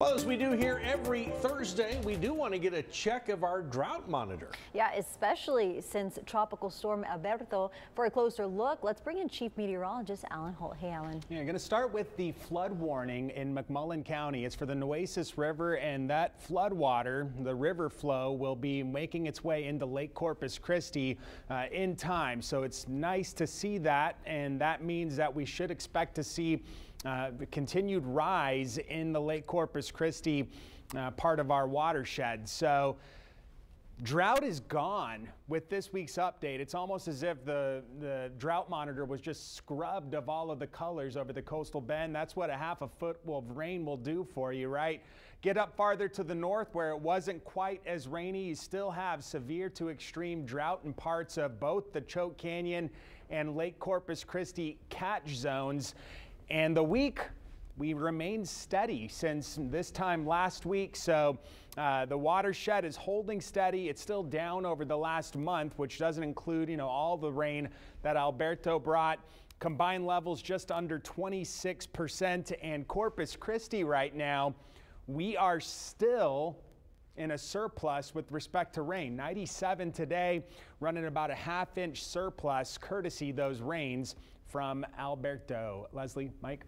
Well, as we do here every Thursday, we do want to get a check of our drought monitor. Yeah, especially since Tropical Storm Alberto. For a closer look, let's bring in Chief Meteorologist Alan Holt. Hey, Alan. Yeah, going to start with the flood warning in McMullen County. It's for the Nueces River, and that flood water, the river flow, will be making its way into Lake Corpus Christi uh, in time. So it's nice to see that, and that means that we should expect to see uh, continued rise in the Lake Corpus Christi uh, part of our watershed. So drought is gone with this week's update. It's almost as if the, the drought monitor was just scrubbed of all of the colors over the coastal bend. That's what a half a foot of rain will do for you, right? Get up farther to the north where it wasn't quite as rainy. You still have severe to extreme drought in parts of both the Choke Canyon and Lake Corpus Christi catch zones. And the week we remained steady since this time last week. So uh, the watershed is holding steady. It's still down over the last month, which doesn't include, you know, all the rain that Alberto brought. Combined levels just under 26% and Corpus Christi right now, we are still in a surplus with respect to rain. 97 today, running about a half inch surplus courtesy those rains from Alberto. Leslie, Mike?